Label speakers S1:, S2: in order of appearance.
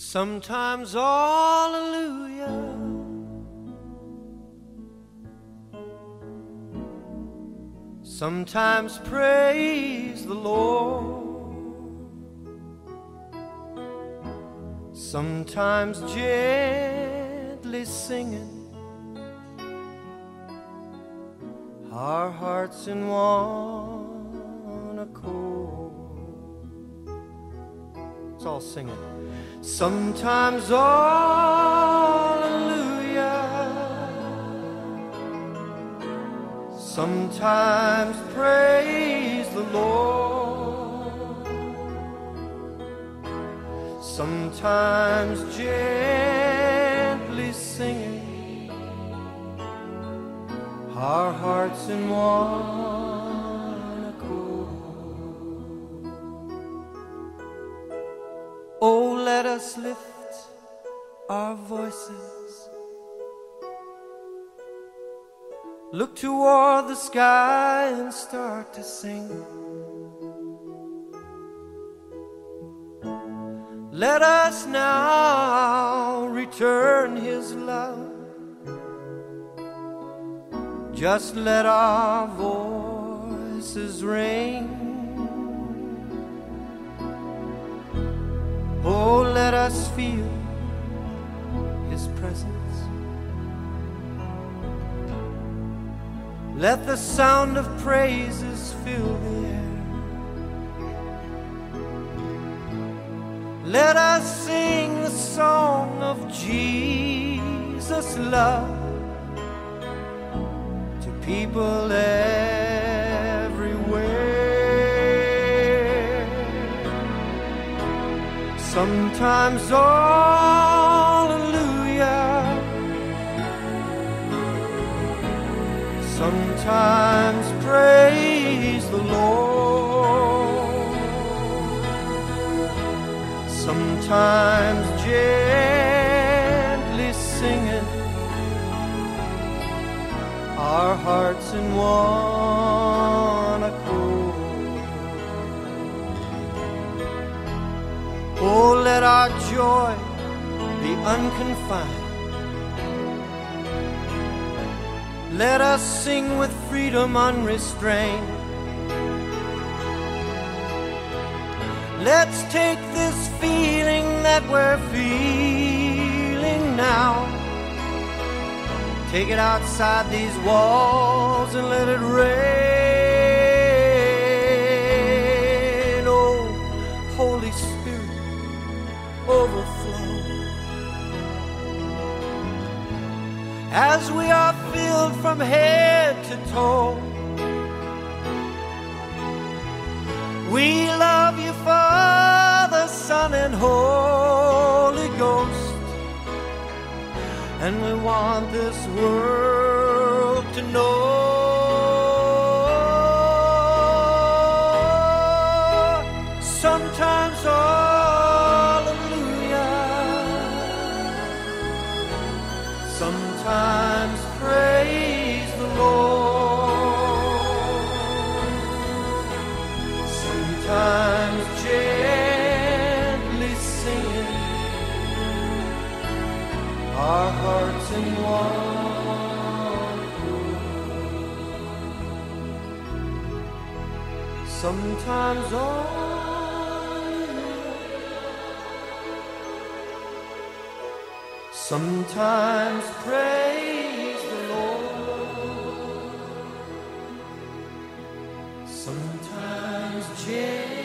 S1: Sometimes alleluia. Sometimes praise the Lord. Sometimes gently singing our hearts in one accord. Let's all sing it. Sometimes alleluia. Sometimes praise the Lord. Sometimes gently singing our hearts in one Oh, let us lift our voices. Look toward the sky and start to sing. Let us now return his love. Just let our voices ring. Us feel his presence. Let the sound of praises fill the air. Let us sing the song of Jesus' love to people everywhere. Sometimes alleluia. Sometimes praise the Lord. Sometimes gently singing our hearts in one Oh, let our joy be unconfined. Let us sing with freedom unrestrained. Let's take this feeling that we're feeling now. Take it outside these walls and let it rain. Overflow. As we are filled from head to toe. We love you, Father, Son, and Holy Ghost. And we want this world to know. our hearts in one. Sometimes all Sometimes praise the Lord. Sometimes change.